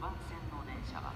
番線の電車は